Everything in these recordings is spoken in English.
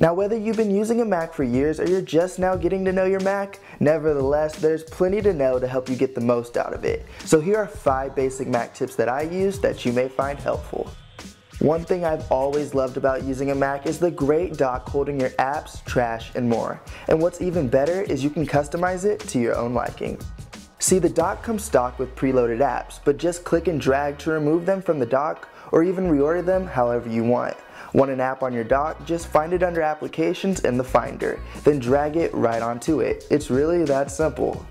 Now whether you've been using a Mac for years or you're just now getting to know your Mac, nevertheless there's plenty to know to help you get the most out of it. So here are 5 basic Mac tips that I use that you may find helpful. One thing I've always loved about using a Mac is the great dock holding your apps, trash, and more. And what's even better is you can customize it to your own liking. See the dock comes stock with preloaded apps, but just click and drag to remove them from the dock or even reorder them however you want. Want an app on your dock? Just find it under applications in the finder, then drag it right onto it. It's really that simple.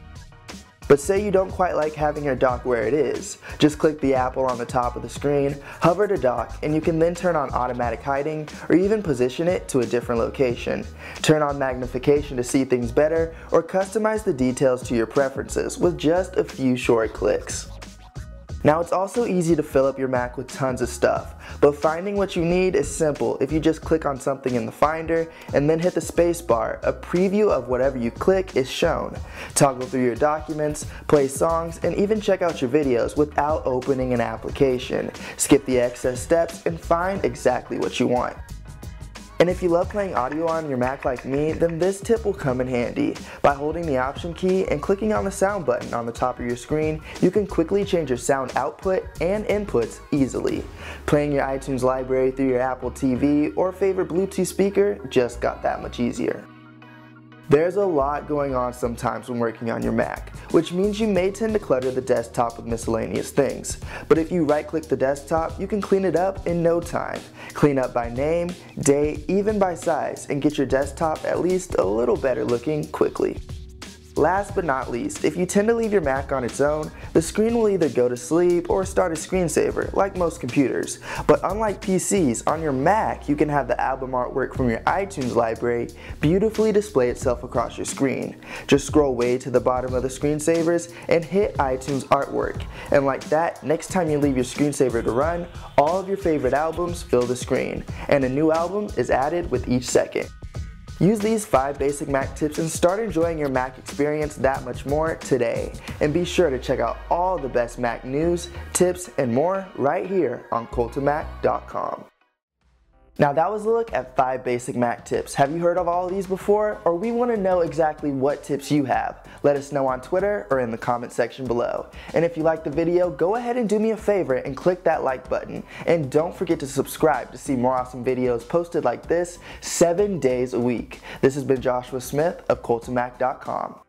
But say you don't quite like having your dock where it is. Just click the apple on the top of the screen, hover to dock, and you can then turn on automatic hiding or even position it to a different location. Turn on magnification to see things better or customize the details to your preferences with just a few short clicks. Now it's also easy to fill up your Mac with tons of stuff, but finding what you need is simple if you just click on something in the Finder and then hit the spacebar. A preview of whatever you click is shown. Toggle through your documents, play songs, and even check out your videos without opening an application. Skip the excess steps and find exactly what you want. And if you love playing audio on your Mac like me, then this tip will come in handy. By holding the Option key and clicking on the sound button on the top of your screen, you can quickly change your sound output and inputs easily. Playing your iTunes library through your Apple TV or favorite Bluetooth speaker just got that much easier. There's a lot going on sometimes when working on your Mac, which means you may tend to clutter the desktop with miscellaneous things. But if you right click the desktop, you can clean it up in no time. Clean up by name, date, even by size, and get your desktop at least a little better looking quickly. Last but not least, if you tend to leave your Mac on its own, the screen will either go to sleep or start a screensaver, like most computers. But unlike PCs, on your Mac, you can have the album artwork from your iTunes library beautifully display itself across your screen. Just scroll way to the bottom of the screensavers and hit iTunes artwork. And like that, next time you leave your screensaver to run, all of your favorite albums fill the screen, and a new album is added with each second. Use these 5 basic Mac tips and start enjoying your Mac experience that much more today. And be sure to check out all the best Mac news, tips, and more right here on CultofMac.com. Now that was a look at 5 basic Mac tips. Have you heard of all of these before? Or we want to know exactly what tips you have. Let us know on Twitter or in the comment section below. And if you liked the video, go ahead and do me a favor and click that like button. And don't forget to subscribe to see more awesome videos posted like this 7 days a week. This has been Joshua Smith of CultofMac.com.